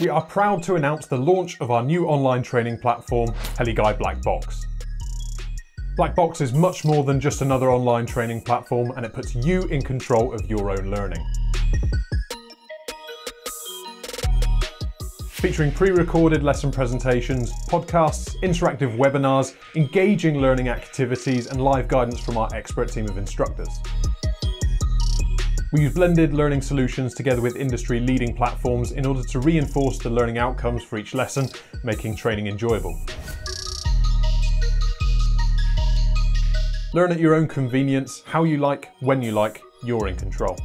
We are proud to announce the launch of our new online training platform, Heliguy Black Box. Black Box is much more than just another online training platform and it puts you in control of your own learning. Featuring pre-recorded lesson presentations, podcasts, interactive webinars, engaging learning activities and live guidance from our expert team of instructors. We use blended learning solutions together with industry leading platforms in order to reinforce the learning outcomes for each lesson, making training enjoyable. Learn at your own convenience, how you like, when you like, you're in control.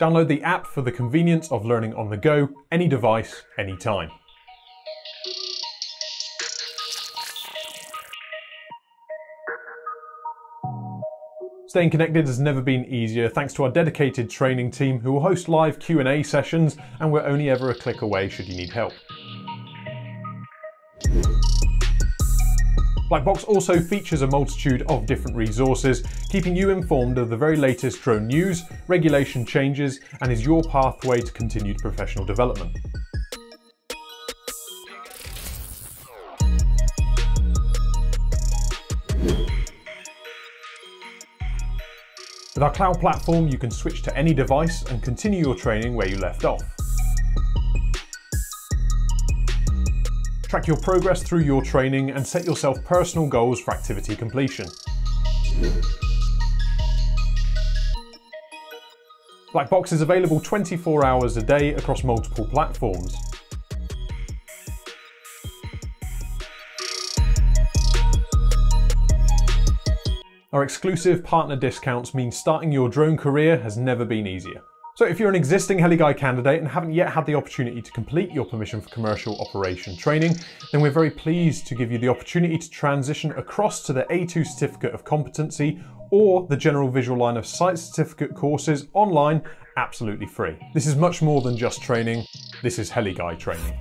Download the app for the convenience of learning on the go, any device, anytime. Staying connected has never been easier thanks to our dedicated training team who will host live Q&A sessions and we're only ever a click away should you need help. Blackbox also features a multitude of different resources, keeping you informed of the very latest drone news, regulation changes, and is your pathway to continued professional development. With our cloud platform, you can switch to any device and continue your training where you left off. Track your progress through your training and set yourself personal goals for activity completion. Blackbox is available 24 hours a day across multiple platforms. Our exclusive partner discounts mean starting your drone career has never been easier. So if you're an existing Heliguy candidate and haven't yet had the opportunity to complete your permission for commercial operation training, then we're very pleased to give you the opportunity to transition across to the A2 Certificate of Competency or the General Visual Line of Sight Certificate courses online absolutely free. This is much more than just training, this is Heliguy training.